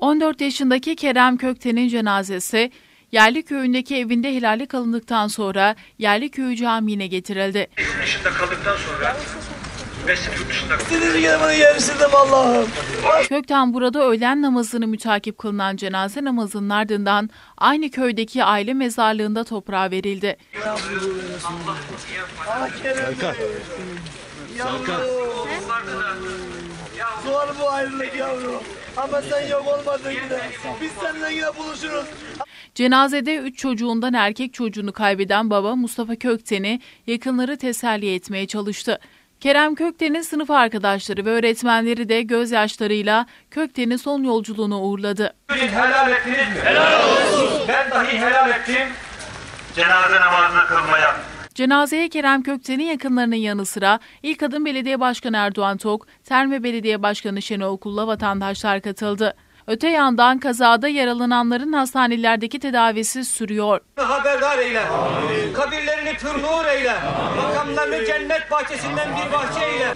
14 yaşındaki Kerem Kökten'in cenazesi Yerli köyündeki evinde helali kalındıktan sonra Yerli Köyü Camii'ne getirildi. Yurt dışında kaldıktan sonra Mesut yurt dışında yerleştirdim Allah'ım. Kökten burada öğlen namazını mütakip kılınan cenaze namazının ardından aynı köydeki aile mezarlığında toprağa verildi. Ah Kerem. Yavrum. Zor bu ayrılık yavrum. Ama sen yok olmadın yine. Biz seninle yine buluşuruz. Cenazede 3 çocuğundan erkek çocuğunu kaybeden baba Mustafa Kökten'i yakınları teselli etmeye çalıştı. Kerem Kökten'in sınıf arkadaşları ve öğretmenleri de gözyaşlarıyla Kökten'in son yolculuğunu uğurladı. helal ettiniz mi? Helal olsun. Ben dahi helal ettim. Cenaze namazını kılmaya. Cenazeye Kerem Kökten'in yakınlarının yanı sıra İlk Adım Belediye Başkanı Erdoğan Tok, Terme Belediye Başkanı Şenol Kul'la vatandaşlar katıldı. Öte yandan kazada yaralananların hastanelerdeki tedavisi sürüyor. haberdar eyle. Kabirlerini pür nur eyle. Makamlarını cennet bahçesinden bir bahçe eyle.